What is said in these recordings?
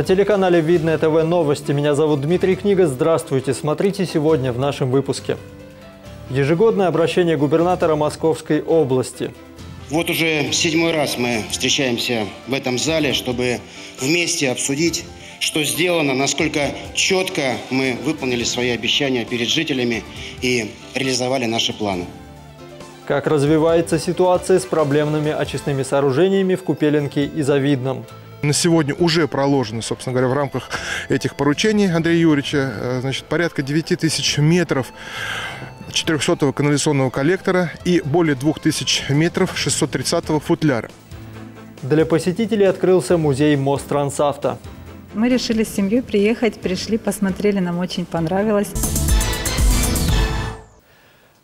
На телеканале «Видное ТВ» новости. Меня зовут Дмитрий Книга. Здравствуйте. Смотрите сегодня в нашем выпуске. Ежегодное обращение губернатора Московской области. Вот уже седьмой раз мы встречаемся в этом зале, чтобы вместе обсудить, что сделано, насколько четко мы выполнили свои обещания перед жителями и реализовали наши планы. Как развивается ситуация с проблемными очистными сооружениями в Купеленке и Завидном. На сегодня уже проложено, собственно говоря, в рамках этих поручений Андрея Юрьевича, э, значит, порядка 9 тысяч метров 400-го канализационного коллектора и более 2000 метров 630-го футляра. Для посетителей открылся музей Мост Трансавто. Мы решили с семьей приехать, пришли, посмотрели, нам очень понравилось.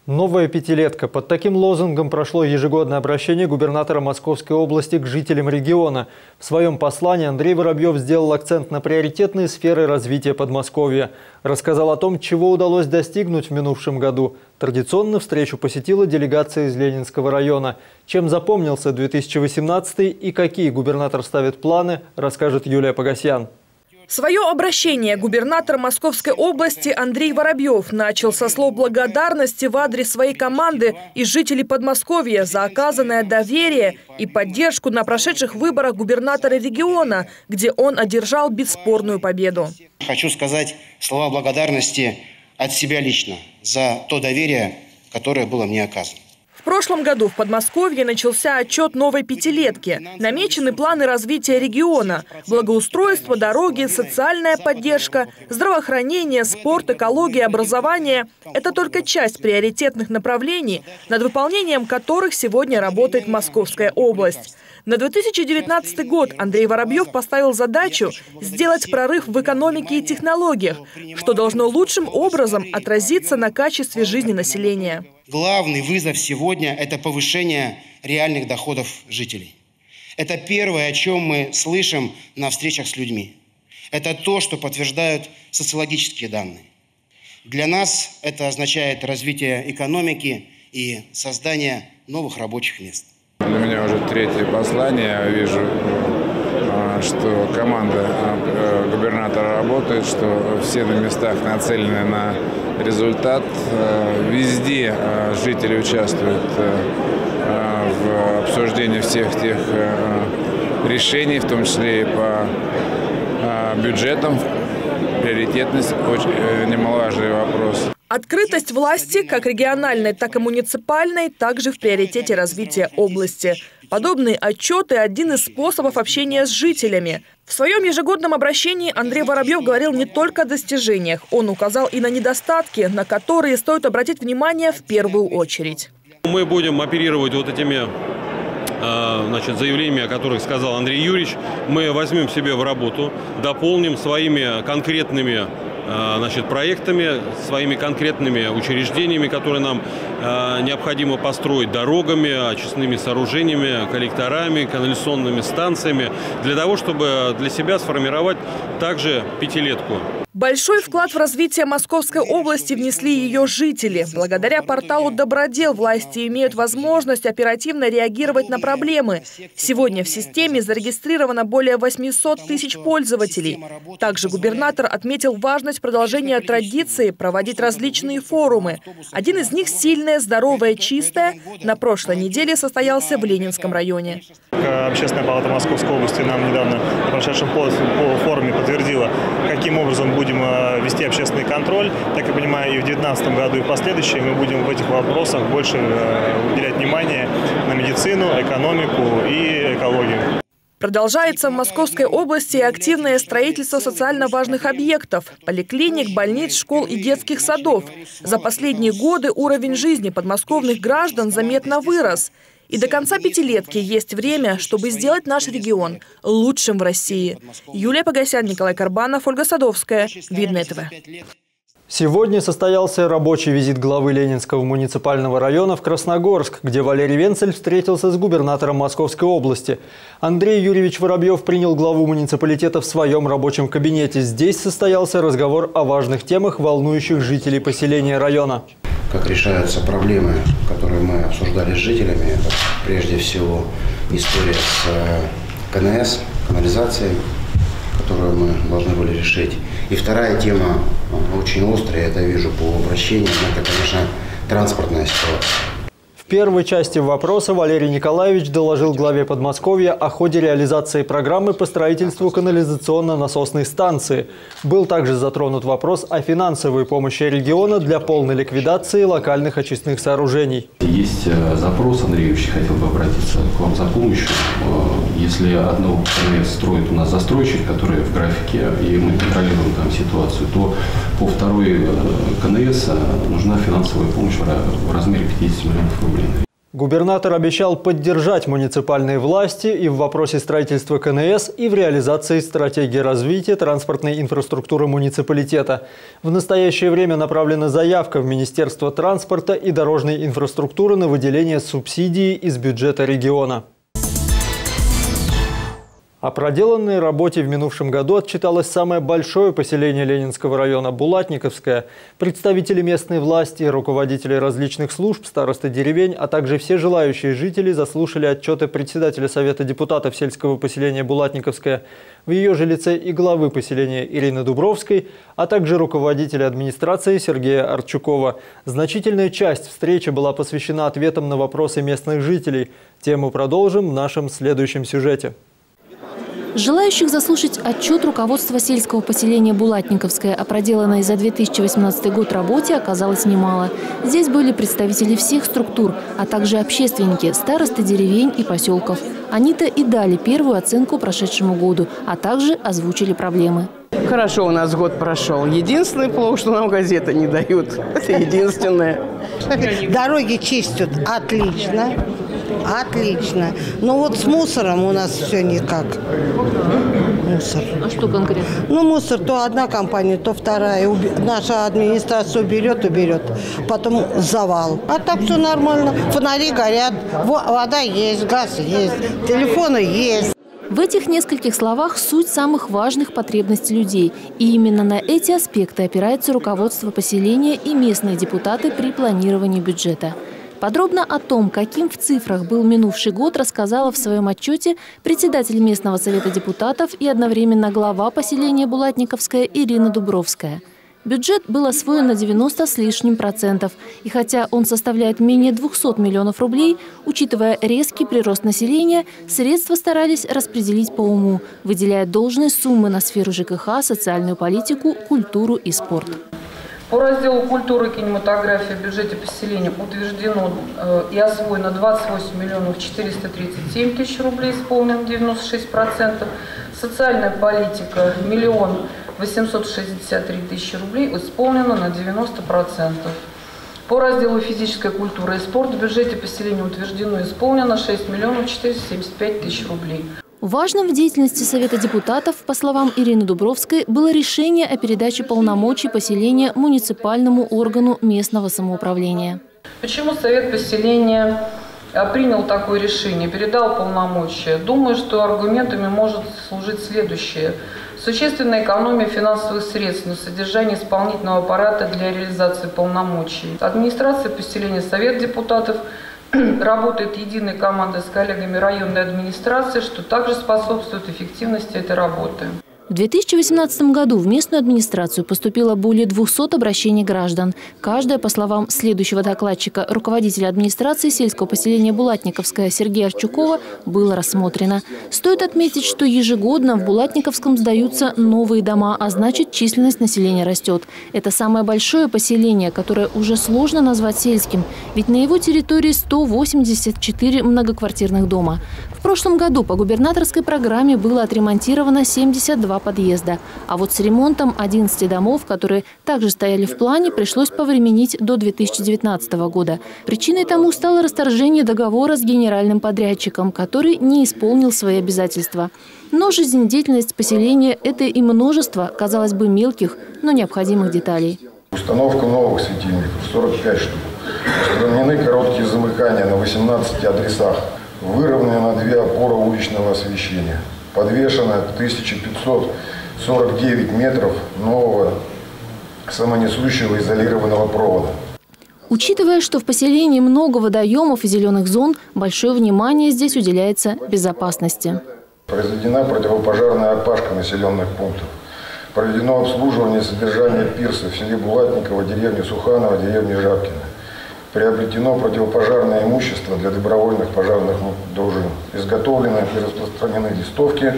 Новая пятилетка. Под таким лозунгом прошло ежегодное обращение губернатора Московской области к жителям региона. В своем послании Андрей Воробьев сделал акцент на приоритетные сферы развития Подмосковья. Рассказал о том, чего удалось достигнуть в минувшем году. Традиционно встречу посетила делегация из Ленинского района. Чем запомнился 2018 и какие губернатор ставит планы, расскажет Юлия Погосян. Свое обращение губернатор Московской области Андрей Воробьев начал со слов благодарности в адрес своей команды и жителей Подмосковья за оказанное доверие и поддержку на прошедших выборах губернатора региона, где он одержал бесспорную победу. Хочу сказать слова благодарности от себя лично за то доверие, которое было мне оказано. Прошлом году в Подмосковье начался отчет новой пятилетки. Намечены планы развития региона, благоустройство, дороги, социальная поддержка, здравоохранение, спорт, экология, образование. Это только часть приоритетных направлений, над выполнением которых сегодня работает Московская область. На 2019 год Андрей Воробьев поставил задачу сделать прорыв в экономике и технологиях, что должно лучшим образом отразиться на качестве жизни населения. Главный вызов сегодня – это повышение реальных доходов жителей. Это первое, о чем мы слышим на встречах с людьми. Это то, что подтверждают социологические данные. Для нас это означает развитие экономики и создание новых рабочих мест. Для меня уже третье послание. Я вижу, а, что команда а, губернатора работает, что все на местах нацелены на результат. А, везде жители участвуют в обсуждении всех тех решений, в том числе и по бюджетам. Приоритетность очень э, немаловажный вопрос. Открытость власти, как региональной, так и муниципальной, также в приоритете развития области. Подобные отчеты – один из способов общения с жителями. В своем ежегодном обращении Андрей Воробьев говорил не только о достижениях. Он указал и на недостатки, на которые стоит обратить внимание в первую очередь. Мы будем оперировать вот этими а, значит, заявлениями, о которых сказал Андрей Юрьевич, мы возьмем себе в работу, дополним своими конкретными значит, проектами, своими конкретными учреждениями, которые нам э, необходимо построить, дорогами, очистными сооружениями, коллекторами, канализационными станциями, для того, чтобы для себя сформировать также пятилетку. Большой вклад в развитие Московской области внесли ее жители. Благодаря порталу «Добродел» власти имеют возможность оперативно реагировать на проблемы. Сегодня в системе зарегистрировано более 800 тысяч пользователей. Также губернатор отметил важность продолжения традиции проводить различные форумы. Один из них «Сильное, здоровое, чистое» на прошлой неделе состоялся в Ленинском районе. Общественная палата Московской области нам недавно на прошедшем форуме подтвердила, каким образом будет будем э, вести общественный контроль. Так я понимаю, и в 2019 году, и в последующие мы будем в этих вопросах больше э, уделять внимание на медицину, экономику и экологию. Продолжается в Московской области активное строительство социально важных объектов – поликлиник, больниц, школ и детских садов. За последние годы уровень жизни подмосковных граждан заметно вырос. И до конца пятилетки есть время, чтобы сделать наш регион лучшим в России. Юлия Погосян, Николай Карбанов, Ольга Садовская. Видно этого. Сегодня состоялся рабочий визит главы Ленинского муниципального района в Красногорск, где Валерий Венцель встретился с губернатором Московской области. Андрей Юрьевич Воробьев принял главу муниципалитета в своем рабочем кабинете. Здесь состоялся разговор о важных темах, волнующих жителей поселения района как решаются проблемы, которые мы обсуждали с жителями. Это прежде всего история с э, КНС, канализацией. которую мы должны были решить. И вторая тема, очень острая, это вижу по обращениям, это, конечно, транспортная ситуация. Первой части вопроса Валерий Николаевич доложил главе Подмосковья о ходе реализации программы по строительству канализационно-насосной станции. Был также затронут вопрос о финансовой помощи региона для полной ликвидации локальных очистных сооружений. Есть э, запрос, Андрей Юрьевич, хотел бы обратиться к вам за помощью. Э, если одно КНС строит у нас застройщик, который в графике, и мы контролируем там ситуацию, то по второй э, КНС нужна финансовая помощь в размере 50 миллионов рублей. Губернатор обещал поддержать муниципальные власти и в вопросе строительства КНС, и в реализации стратегии развития транспортной инфраструктуры муниципалитета. В настоящее время направлена заявка в Министерство транспорта и дорожной инфраструктуры на выделение субсидии из бюджета региона. О проделанной работе в минувшем году отчиталось самое большое поселение Ленинского района – Булатниковское. Представители местной власти, руководители различных служб, старосты деревень, а также все желающие жители заслушали отчеты председателя Совета депутатов сельского поселения Булатниковское в ее же лице и главы поселения Ирины Дубровской, а также руководителя администрации Сергея Арчукова. Значительная часть встречи была посвящена ответам на вопросы местных жителей. Тему продолжим в нашем следующем сюжете. Желающих заслушать отчет руководства сельского поселения Булатниковское о проделанной за 2018 год работе оказалось немало. Здесь были представители всех структур, а также общественники, старосты деревень и поселков. Они-то и дали первую оценку прошедшему году, а также озвучили проблемы. Хорошо у нас год прошел. Единственное плохо, что нам газеты не дают. Это единственное. Дороги чистят отлично. Отлично. Но вот с мусором у нас все никак. Мусор. А что конкретно? Ну, мусор то одна компания, то вторая. Наша администрация уберет, уберет. Потом завал. А так все нормально. Фонари горят, вода есть, газ есть, телефоны есть. В этих нескольких словах суть самых важных потребностей людей. И именно на эти аспекты опирается руководство поселения и местные депутаты при планировании бюджета. Подробно о том, каким в цифрах был минувший год, рассказала в своем отчете председатель местного совета депутатов и одновременно глава поселения Булатниковская Ирина Дубровская. Бюджет был освоен на 90 с лишним процентов. И хотя он составляет менее 200 миллионов рублей, учитывая резкий прирост населения, средства старались распределить по уму, выделяя должные суммы на сферу ЖКХ, социальную политику, культуру и спорт. По разделу культуры и кинематографии в бюджете поселения утверждено э, и освоено 28 миллионов 437 тысяч рублей, исполнено 96%. Социальная политика – миллион 863 тысячи рублей, исполнено на 90%. По разделу физическая культура и спорт в бюджете поселения утверждено и исполнено 6 миллионов 475 тысяч рублей. Важным в деятельности Совета депутатов, по словам Ирины Дубровской, было решение о передаче полномочий поселения муниципальному органу местного самоуправления. Почему Совет поселения а, принял такое решение, передал полномочия? Думаю, что аргументами может служить следующее. Существенная экономия финансовых средств на содержание исполнительного аппарата для реализации полномочий. Администрация поселения, Совет депутатов – работает единой командой с коллегами районной администрации, что также способствует эффективности этой работы. В 2018 году в местную администрацию поступило более 200 обращений граждан. Каждое, по словам следующего докладчика, руководителя администрации сельского поселения Булатниковская Сергея Арчукова, было рассмотрено. Стоит отметить, что ежегодно в Булатниковском сдаются новые дома, а значит численность населения растет. Это самое большое поселение, которое уже сложно назвать сельским, ведь на его территории 184 многоквартирных дома. В прошлом году по губернаторской программе было отремонтировано 72 два подъезда. А вот с ремонтом 11 домов, которые также стояли в плане, пришлось повременить до 2019 года. Причиной тому стало расторжение договора с генеральным подрядчиком, который не исполнил свои обязательства. Но жизнедеятельность поселения – это и множество, казалось бы, мелких, но необходимых деталей. Установка новых светильников – 45 штук. Устранены короткие замыкания на 18 адресах. Выровнено две опоры уличного освещения подвешено 1549 метров нового самонесущего изолированного провода. Учитывая, что в поселении много водоемов и зеленых зон, большое внимание здесь уделяется безопасности. Произведена противопожарная опашка населенных пунктов. Проведено обслуживание и содержание пирсов в селе Булатниково, деревне Суханово, деревне Жабкино. Приобретено противопожарное имущество для добровольных пожарных дружин. Изготовлены и распространены листовки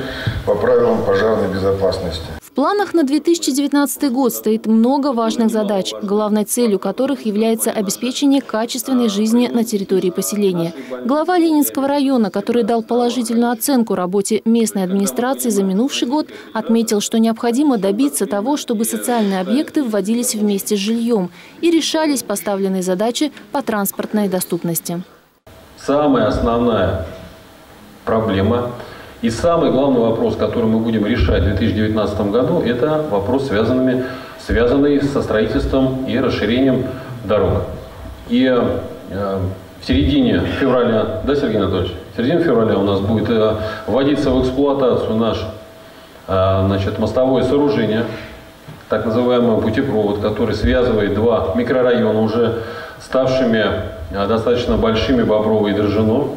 по правилам пожарной безопасности. Планах на 2019 год стоит много важных задач, главной целью которых является обеспечение качественной жизни на территории поселения. Глава Ленинского района, который дал положительную оценку работе местной администрации за минувший год, отметил, что необходимо добиться того, чтобы социальные объекты вводились вместе с жильем и решались поставленные задачи по транспортной доступности. Самая основная проблема – и самый главный вопрос, который мы будем решать в 2019 году, это вопрос, связанный, связанный со строительством и расширением дорог. И э, в середине февраля, да, Сергей Анатольевич, в середине февраля у нас будет э, вводиться в эксплуатацию наш э, значит, мостовое сооружение, так называемый путепровод, который связывает два микрорайона, уже ставшими достаточно большими, Боброво и Дрожжино.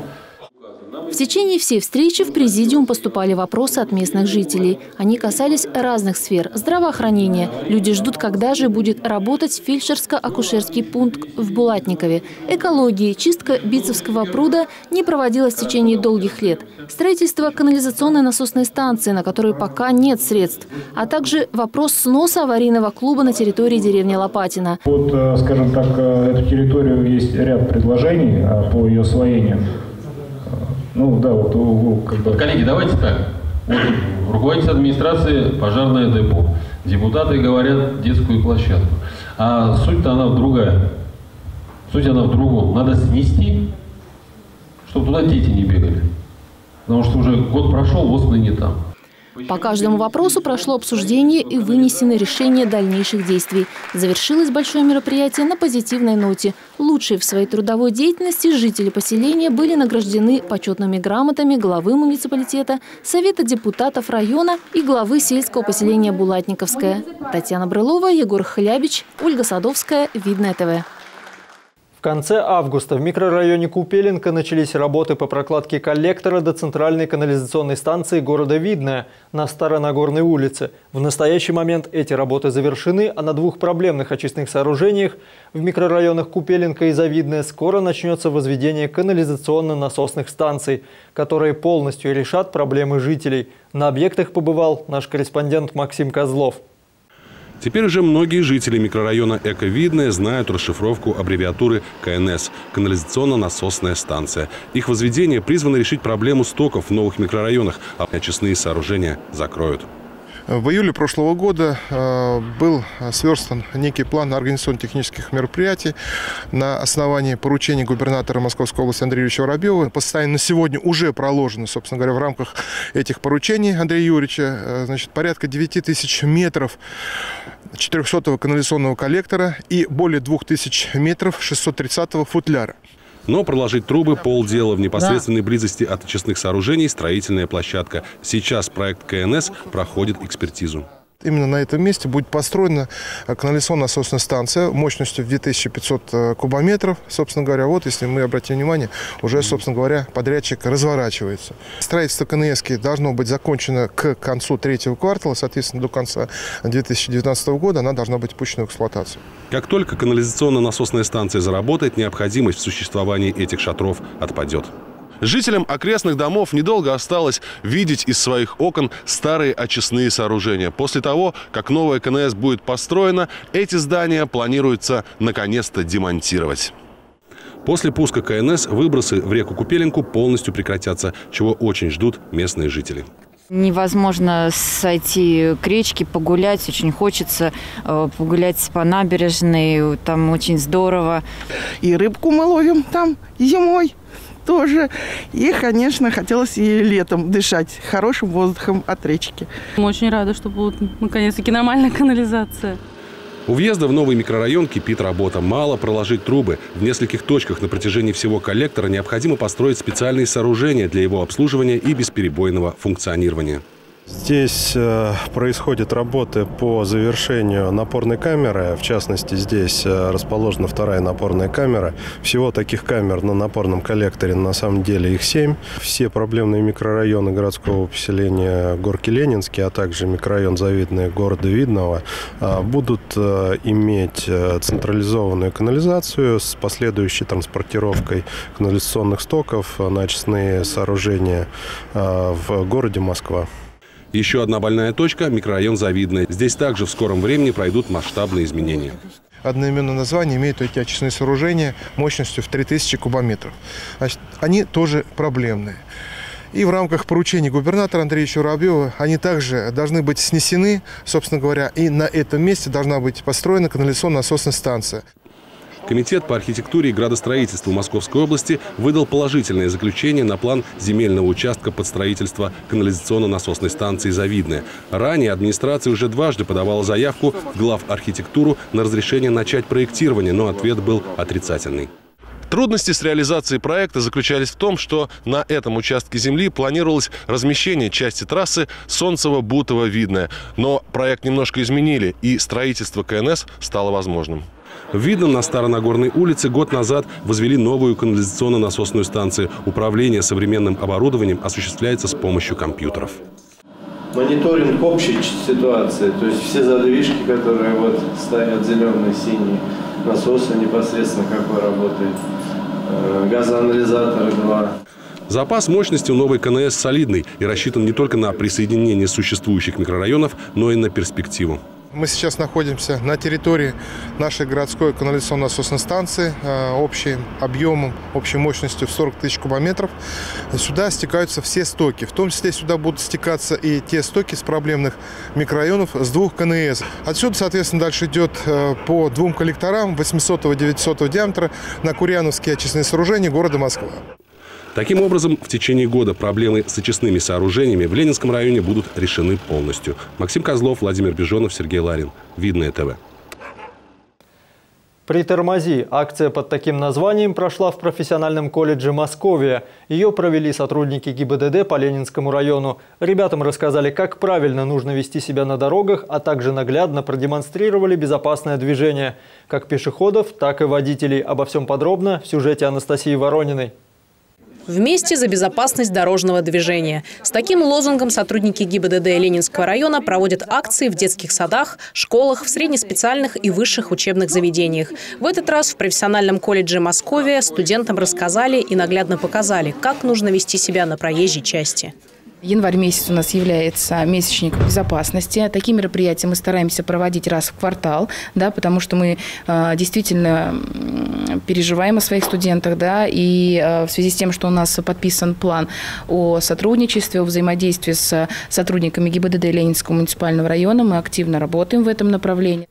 В течение всей встречи в президиум поступали вопросы от местных жителей. Они касались разных сфер – здравоохранения. Люди ждут, когда же будет работать фельдшерско-акушерский пункт в Булатникове. Экологии, чистка Бицевского пруда не проводилась в течение долгих лет. Строительство канализационной насосной станции, на которую пока нет средств. А также вопрос сноса аварийного клуба на территории деревни Лопатина. Вот, э, скажем так, э, эту территорию есть ряд предложений э, по ее освоению. Ну да, вот, как бы... Коллеги, давайте так. Вот руководитель администрации пожарное депо. Депутаты говорят детскую площадку. А суть-то она другая. Суть она в другом. Надо снести, чтобы туда дети не бегали. Потому что уже год прошел, ВОЗ не там. По каждому вопросу прошло обсуждение и вынесены решения дальнейших действий. Завершилось большое мероприятие на позитивной ноте. Лучшие в своей трудовой деятельности жители поселения были награждены почетными грамотами главы муниципалитета, Совета депутатов района и главы сельского поселения Булатниковская. Татьяна Брылова, Егор Хлябич, Ольга Садовская, Видное ТВ. В конце августа в микрорайоне Купеленко начались работы по прокладке коллектора до центральной канализационной станции города Видное на Старонагорной улице. В настоящий момент эти работы завершены, а на двух проблемных очистных сооружениях в микрорайонах Купеленко и Завидное скоро начнется возведение канализационно-насосных станций, которые полностью решат проблемы жителей. На объектах побывал наш корреспондент Максим Козлов. Теперь уже многие жители микрорайона Эковидное знают расшифровку аббревиатуры КНС – канализационно-насосная станция. Их возведение призвано решить проблему стоков в новых микрорайонах, а очистные сооружения закроют. В июле прошлого года э, был сверстан некий план организационно-технических мероприятий на основании поручения губернатора Московской области Андрея Юрьевича Воробьева. По на сегодня уже проложено, собственно говоря, в рамках этих поручений Андрея Юрьевича э, значит, порядка 9 тысяч метров 400-го канализационного коллектора и более 2000 метров 630-го футляра. Но проложить трубы – полдела. В непосредственной близости от очистных сооружений строительная площадка. Сейчас проект КНС проходит экспертизу. Именно на этом месте будет построена канализационно-насосная станция мощностью в 2500 э, кубометров. Собственно говоря, вот, если мы обратим внимание, уже, собственно говоря, подрядчик разворачивается. Строительство КНС должно быть закончено к концу третьего квартала, соответственно, до конца 2019 года она должна быть пущена в эксплуатацию. Как только канализационно-насосная станция заработает, необходимость в существовании этих шатров отпадет. Жителям окрестных домов недолго осталось видеть из своих окон старые очистные сооружения. После того, как новая КНС будет построена, эти здания планируется наконец-то демонтировать. После пуска КНС выбросы в реку Купеленку полностью прекратятся, чего очень ждут местные жители. Невозможно сойти к речке, погулять. Очень хочется э, погулять по набережной. Там очень здорово. И рыбку мы ловим там зимой тоже. И, конечно, хотелось и летом дышать хорошим воздухом от речки. Мы очень рады, что будет наконец-таки нормальная канализация. У въезда в новый микрорайон кипит работа. Мало проложить трубы. В нескольких точках на протяжении всего коллектора необходимо построить специальные сооружения для его обслуживания и бесперебойного функционирования. Здесь э, происходят работы по завершению напорной камеры. В частности, здесь э, расположена вторая напорная камера. Всего таких камер на напорном коллекторе на самом деле их семь. Все проблемные микрорайоны городского поселения Горки Ленинский, а также микрорайон Завидный города Видного э, будут иметь централизованную канализацию с последующей транспортировкой канализационных стоков на очистные сооружения в городе Москва. Еще одна больная точка – микрорайон Завидный. Здесь также в скором времени пройдут масштабные изменения. Одноименное название имеют эти очистные сооружения мощностью в 3000 кубометров. Они тоже проблемные. И в рамках поручений губернатора Андрея Воробьева они также должны быть снесены, собственно говоря, и на этом месте должна быть построена канализационно-насосная станция. Комитет по архитектуре и градостроительству Московской области выдал положительное заключение на план земельного участка под строительство канализационно-насосной станции «Завидная». Ранее администрация уже дважды подавала заявку в глав архитектуру на разрешение начать проектирование, но ответ был отрицательный. Трудности с реализацией проекта заключались в том, что на этом участке земли планировалось размещение части трассы Солнцево-Бутово-Видное. Но проект немножко изменили, и строительство КНС стало возможным. В Видном на Старонагорной улице год назад возвели новую канализационно-насосную станцию. Управление современным оборудованием осуществляется с помощью компьютеров. Мониторинг общей ситуации, то есть все задвижки, которые вот стоят зеленые, синие, насосы непосредственно какой работает, э, газоанализаторы два. Запас мощности у новой КНС солидный и рассчитан не только на присоединение существующих микрорайонов, но и на перспективу. Мы сейчас находимся на территории нашей городской канализационно-насосной станции э, общим объемом, общей мощностью в 40 тысяч кубометров. Сюда стекаются все стоки. В том числе сюда будут стекаться и те стоки с проблемных микрорайонов с двух КНС. Отсюда, соответственно, дальше идет э, по двум коллекторам 800-900 диаметра на Курьяновские очистные сооружения города Москва. Таким образом, в течение года проблемы с очистными сооружениями в Ленинском районе будут решены полностью. Максим Козлов, Владимир Бежонов, Сергей Ларин. Видное ТВ. «Притормози» – акция под таким названием прошла в профессиональном колледже Московия. Ее провели сотрудники ГИБДД по Ленинскому району. Ребятам рассказали, как правильно нужно вести себя на дорогах, а также наглядно продемонстрировали безопасное движение. Как пешеходов, так и водителей. Обо всем подробно в сюжете Анастасии Ворониной. Вместе за безопасность дорожного движения. С таким лозунгом сотрудники ГИБДД Ленинского района проводят акции в детских садах, школах, в среднеспециальных и высших учебных заведениях. В этот раз в профессиональном колледже Московия студентам рассказали и наглядно показали, как нужно вести себя на проезжей части. Январь месяц у нас является месячником безопасности. Такие мероприятия мы стараемся проводить раз в квартал, да, потому что мы э, действительно переживаем о своих студентах, да, и э, в связи с тем, что у нас подписан план о сотрудничестве, о взаимодействии с сотрудниками ГИБДД Ленинского муниципального района, мы активно работаем в этом направлении.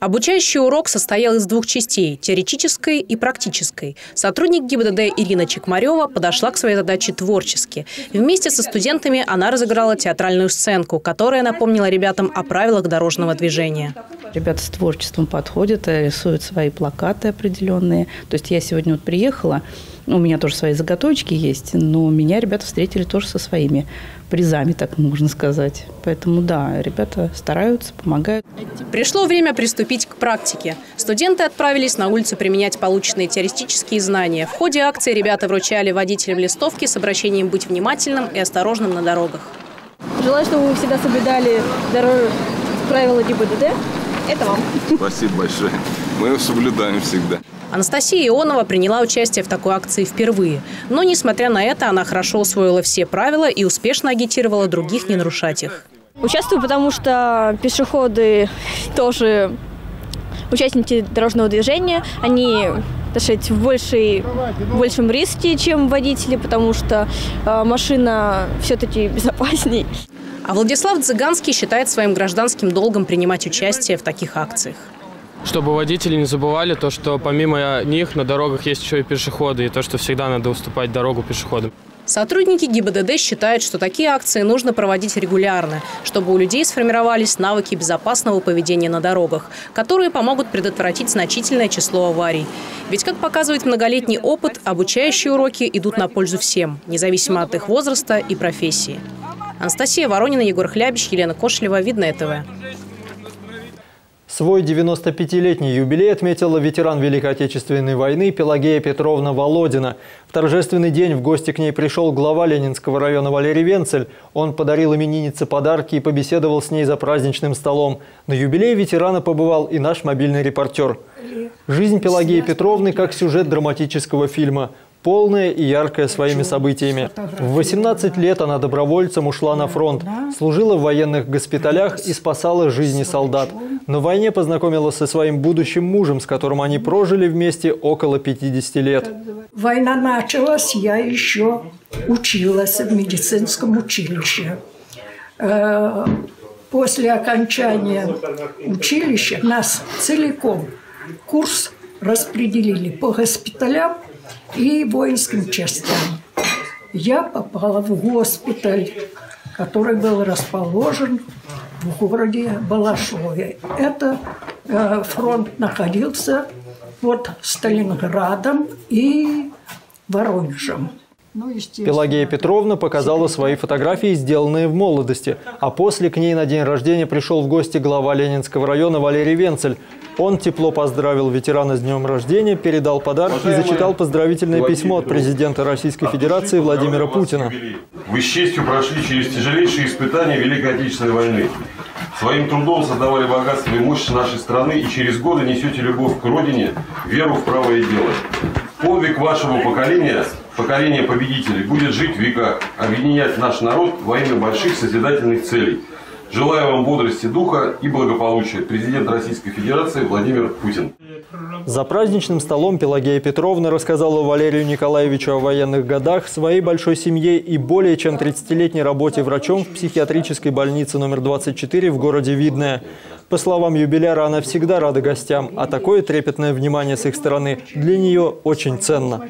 Обучающий урок состоял из двух частей – теоретической и практической. Сотрудник ГИБДД Ирина Чекмарева подошла к своей задаче творчески. Вместе со студентами она разыграла театральную сценку, которая напомнила ребятам о правилах дорожного движения. Ребята с творчеством подходят, рисуют свои плакаты определенные. То есть я сегодня вот приехала, у меня тоже свои заготовочки есть, но меня ребята встретили тоже со своими призами, так можно сказать. Поэтому да, ребята стараются, помогают. Пришло время приступить к практике. Студенты отправились на улицу применять полученные теоретические знания. В ходе акции ребята вручали водителям листовки с обращением быть внимательным и осторожным на дорогах. Желаю, чтобы вы всегда соблюдали дорог... правила ГИБДД. Это вам. Спасибо большое. Мы его соблюдаем всегда. Анастасия Ионова приняла участие в такой акции впервые. Но, несмотря на это, она хорошо усвоила все правила и успешно агитировала других не нарушать их. Участвую, потому что пешеходы тоже участники дорожного движения. Они сказать, в, большей, в большем риске, чем водители, потому что э, машина все-таки безопасней. А Владислав Цыганский считает своим гражданским долгом принимать участие в таких акциях чтобы водители не забывали то, что помимо них на дорогах есть еще и пешеходы, и то, что всегда надо уступать дорогу пешеходам. Сотрудники ГИБДД считают, что такие акции нужно проводить регулярно, чтобы у людей сформировались навыки безопасного поведения на дорогах, которые помогут предотвратить значительное число аварий. Ведь, как показывает многолетний опыт, обучающие уроки идут на пользу всем, независимо от их возраста и профессии. Анастасия Воронина, Егор Хлябич, Елена Кошелева, Видное ТВ. Свой 95-летний юбилей отметила ветеран Великой Отечественной войны Пелагея Петровна Володина. В торжественный день в гости к ней пришел глава Ленинского района Валерий Венцель. Он подарил имениннице подарки и побеседовал с ней за праздничным столом. На юбилей ветерана побывал и наш мобильный репортер. Жизнь Пелагеи Петровны как сюжет драматического фильма – полная и яркая своими событиями. В 18 лет она добровольцем ушла на фронт, служила в военных госпиталях и спасала жизни солдат. На войне познакомилась со своим будущим мужем, с которым они прожили вместе около 50 лет. Война началась, я еще училась в медицинском училище. Э, после окончания училища нас целиком курс распределили по госпиталям и воинским частям. Я попала в госпиталь, который был расположен в городе Балашове. Это э, фронт находился под Сталинградом и Воронежем. Ну, Пелагея Петровна показала свои фотографии, сделанные в молодости. А после к ней на день рождения пришел в гости глава Ленинского района Валерий Венцель. Он тепло поздравил ветерана с днем рождения, передал подарки и зачитал поздравительное письмо от президента Российской Федерации Владимира Путина. Вы с честью прошли через тяжелейшие испытания Великой Отечественной войны. Своим трудом создавали богатство и мощь нашей страны и через годы несете любовь к Родине, веру в правое дело. Подвиг вашего поколения, поколения победителей, будет жить в веках, объединять наш народ во имя больших созидательных целей – Желаю вам бодрости духа и благополучия. Президент Российской Федерации Владимир Путин. За праздничным столом Пелагея Петровна рассказала Валерию Николаевичу о военных годах, своей большой семье и более чем 30-летней работе врачом в психиатрической больнице номер 24 в городе Видное. По словам юбиляра, она всегда рада гостям, а такое трепетное внимание с их стороны для нее очень ценно.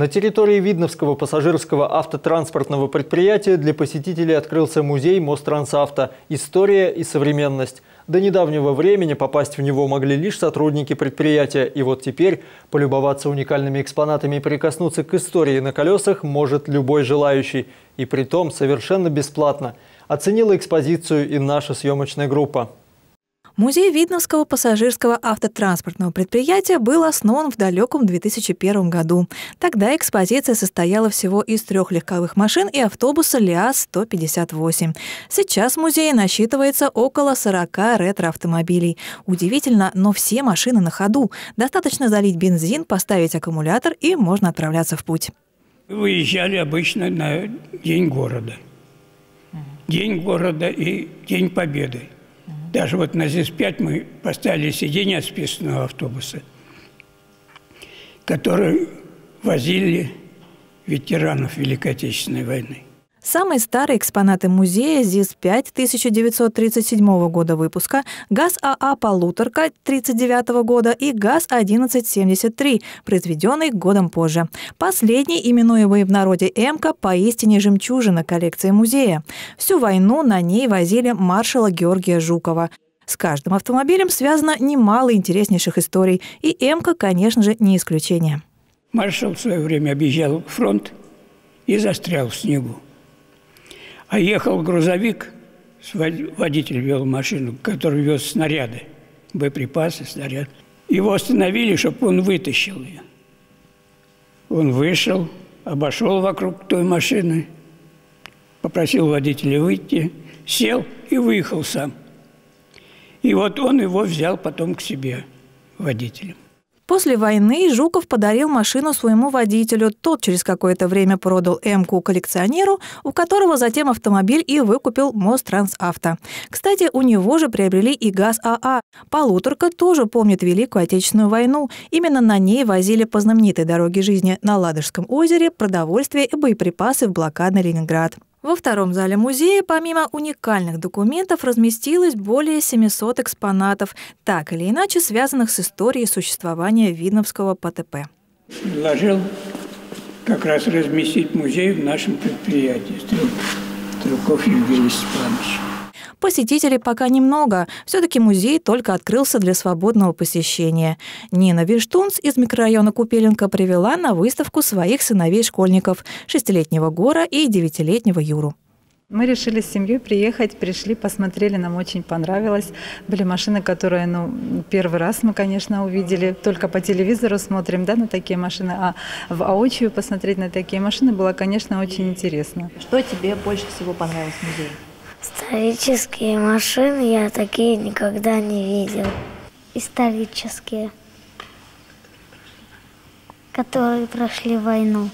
На территории Видновского пассажирского автотранспортного предприятия для посетителей открылся музей Мострансавто «История и современность». До недавнего времени попасть в него могли лишь сотрудники предприятия. И вот теперь полюбоваться уникальными экспонатами и прикоснуться к истории на колесах может любой желающий. И при том совершенно бесплатно. Оценила экспозицию и наша съемочная группа. Музей Видновского пассажирского автотранспортного предприятия был основан в далеком 2001 году. Тогда экспозиция состояла всего из трех легковых машин и автобуса ЛиАЗ-158. Сейчас в музее насчитывается около 40 ретро-автомобилей. Удивительно, но все машины на ходу. Достаточно залить бензин, поставить аккумулятор и можно отправляться в путь. Выезжали обычно на День города. День города и День Победы. Даже вот на ЗИС-5 мы поставили сиденье от списанного автобуса, который возили ветеранов Великой Отечественной войны. Самые старые экспонаты музея ЗИС-5 1937 года выпуска, ГАЗ-АА «Полуторка» 1939 года и ГАЗ-1173, произведенный годом позже. Последний, именуемый в народе «Эмка», поистине жемчужина коллекции музея. Всю войну на ней возили маршала Георгия Жукова. С каждым автомобилем связано немало интереснейших историй, и «Эмка», конечно же, не исключение. Маршал в свое время объезжал фронт и застрял в снегу. А ехал грузовик, водитель вел машину, который вез снаряды, боеприпасы, снаряд. Его остановили, чтобы он вытащил ее. Он вышел, обошел вокруг той машины, попросил водителя выйти, сел и выехал сам. И вот он его взял потом к себе водителем. После войны Жуков подарил машину своему водителю. Тот через какое-то время продал МК коллекционеру, у которого затем автомобиль и выкупил Мострансавто. Кстати, у него же приобрели и ГАЗ-АА. Полуторка тоже помнит Великую Отечественную войну. Именно на ней возили по знаменитой дороге жизни на Ладожском озере продовольствие и боеприпасы в блокадный Ленинград. Во втором зале музея помимо уникальных документов разместилось более 700 экспонатов, так или иначе связанных с историей существования Видновского ПТП. Предложил как раз разместить музей в нашем предприятии Стрелков Евгений Степанович. Посетителей пока немного. Все-таки музей только открылся для свободного посещения. Нина Винштунц из микрорайона Купеленко привела на выставку своих сыновей-школьников – шестилетнего Гора и девятилетнего Юру. Мы решили с семьей приехать, пришли, посмотрели, нам очень понравилось. Были машины, которые, ну, первый раз мы, конечно, увидели, только по телевизору смотрим, да, на такие машины, а в воочию посмотреть на такие машины было, конечно, очень интересно. Что тебе больше всего понравилось в музее? Исторические машины я такие никогда не видел. Исторические, которые прошли войну.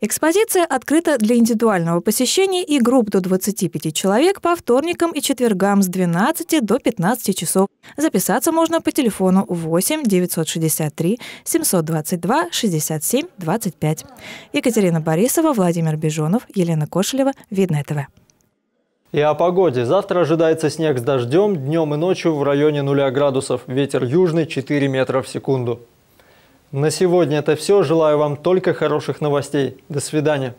Экспозиция открыта для индивидуального посещения и групп до 25 человек по вторникам и четвергам с 12 до 15 часов. Записаться можно по телефону 8 963 722 67 25. Екатерина Борисова, Владимир Бежонов, Елена Кошелева, Видное ТВ. И о погоде. Завтра ожидается снег с дождем, днем и ночью в районе 0 градусов. Ветер южный 4 метра в секунду. На сегодня это все. Желаю вам только хороших новостей. До свидания.